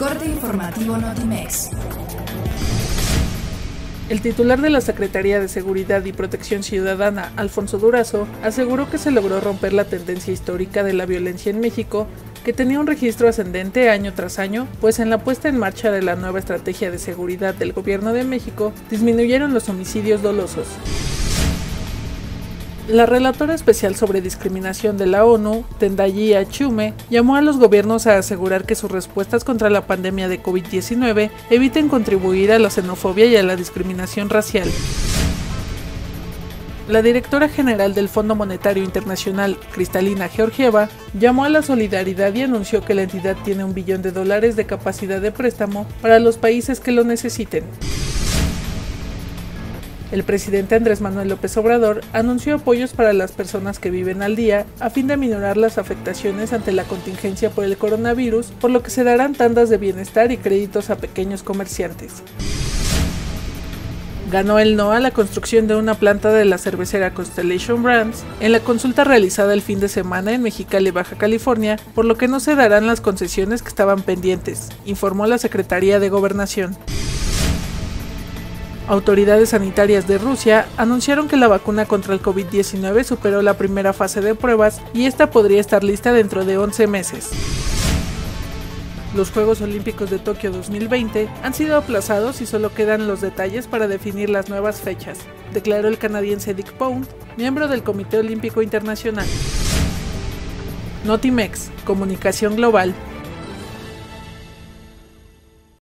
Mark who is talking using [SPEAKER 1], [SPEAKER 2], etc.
[SPEAKER 1] corte informativo Notimex.
[SPEAKER 2] El titular de la Secretaría de Seguridad y Protección Ciudadana, Alfonso Durazo, aseguró que se logró romper la tendencia histórica de la violencia en México, que tenía un registro ascendente año tras año, pues en la puesta en marcha de la nueva estrategia de seguridad del Gobierno de México disminuyeron los homicidios dolosos. La relatora especial sobre discriminación de la ONU, Tendayi Achume, llamó a los gobiernos a asegurar que sus respuestas contra la pandemia de COVID-19 eviten contribuir a la xenofobia y a la discriminación racial. La directora general del Fondo Monetario Internacional, Cristalina Georgieva, llamó a la solidaridad y anunció que la entidad tiene un billón de dólares de capacidad de préstamo para los países que lo necesiten. El presidente Andrés Manuel López Obrador anunció apoyos para las personas que viven al día a fin de aminorar las afectaciones ante la contingencia por el coronavirus, por lo que se darán tandas de bienestar y créditos a pequeños comerciantes. Ganó el no a la construcción de una planta de la cervecera Constellation Brands en la consulta realizada el fin de semana en Mexicali, Baja California, por lo que no se darán las concesiones que estaban pendientes, informó la Secretaría de Gobernación. Autoridades sanitarias de Rusia anunciaron que la vacuna contra el COVID-19 superó la primera fase de pruebas y esta podría estar lista dentro de 11 meses. Los Juegos Olímpicos de Tokio 2020 han sido aplazados y solo quedan los detalles para definir las nuevas fechas, declaró el canadiense Dick Pound, miembro del Comité Olímpico Internacional. Notimex, Comunicación Global,